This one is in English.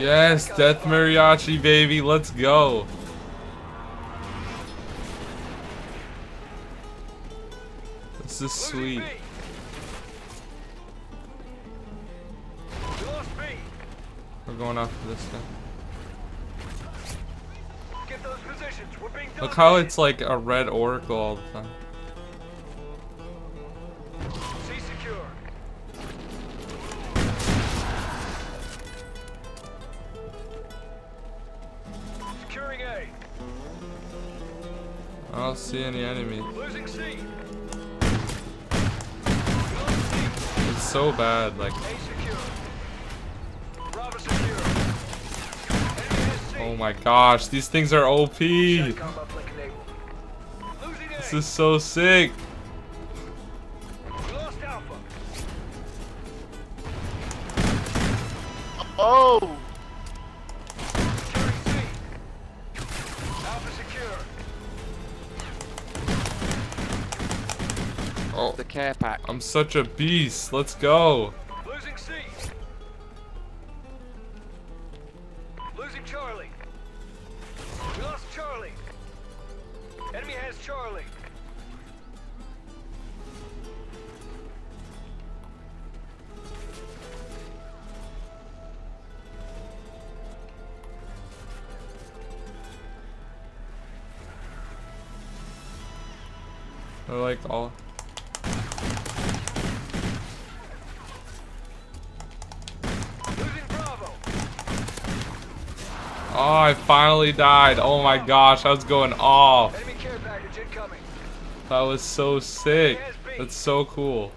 Yes, Death Mariachi, baby. Let's go. This is sweet. We're going after this guy. Look how it's like a red oracle all the time. I don't see any enemies. It's so bad, like. Oh my gosh, these things are OP. This is so sick. Oh! Oh, The care pack. I'm such a beast. Let's go. Losing C. Losing Charlie. We lost Charlie. Enemy has Charlie. They're like all. Oh, I finally died. Oh my gosh, I was going off. Enemy care package incoming. That was so sick. That's so cool.